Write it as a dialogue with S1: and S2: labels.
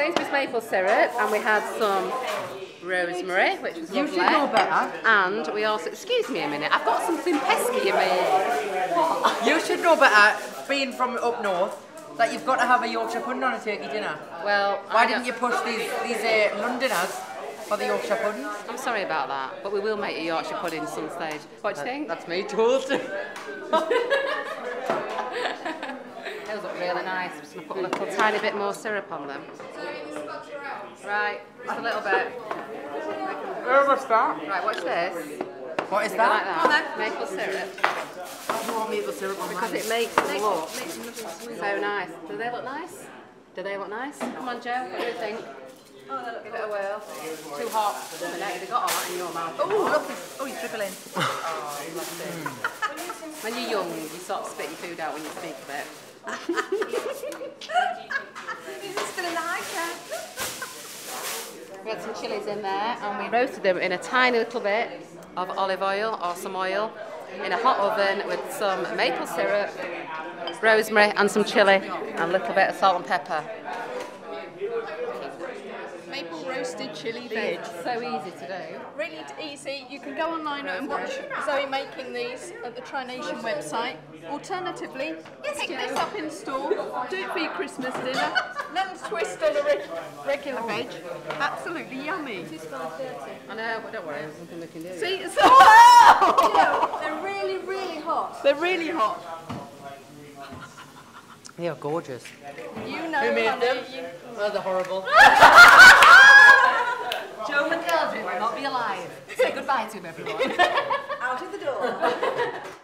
S1: Sainsbury's maple syrup, and we had some rosemary, which was
S2: You
S1: lovely.
S2: should know better.
S1: And we also, excuse me a minute, I've got something pesky in me.
S2: You should know better, being from up north, that you've got to have a Yorkshire pudding on a turkey dinner.
S1: Well,
S2: Why
S1: I
S2: didn't you push these these uh, Londoners for the Yorkshire puddings?
S1: I'm sorry about that, but we will make a Yorkshire pudding some stage. What do you think?
S2: That's me told.
S1: Those look really nice. I'm just going to put a little tiny bit more syrup on them. Right, just a little bit.
S2: Where was that?
S1: Right, watch this.
S2: What is
S1: You like
S2: that?
S1: that? Maple syrup.
S2: You want maple syrup on
S1: Because
S2: mine?
S1: it makes them look so nice. Do they look nice? Do they look nice? Come on, Joe. What do you think? Oh, they look Give it a whirl. Too hot. A minute, you got all that in your mouth.
S2: Oh, look. Oh, you're dribbling.
S1: Oh, when you're young, you sort of spit your food out when you speak a bit. We had some chilies in there and we roasted them in a tiny little bit of olive oil or some oil in a hot oven with some maple syrup, rosemary and some chili and a little bit of salt and pepper.
S3: Maple roasted chili veg.
S1: So easy to do.
S3: Really easy. You can go online and watch Zoe making these at the Tri Nation website. Alternatively, pick this up in store, do it for your Christmas dinner, lemon twist on a reg- regular veg. Absolutely yummy.
S1: I know, but don't worry, there's something we can do.
S3: See, so
S4: They're really, really hot.
S3: they're really hot.
S2: They are gorgeous.
S3: You know,
S2: Who made
S3: honey,
S2: them?
S3: you-
S2: Oh, they're horrible.
S1: everyone.
S4: Out of the door.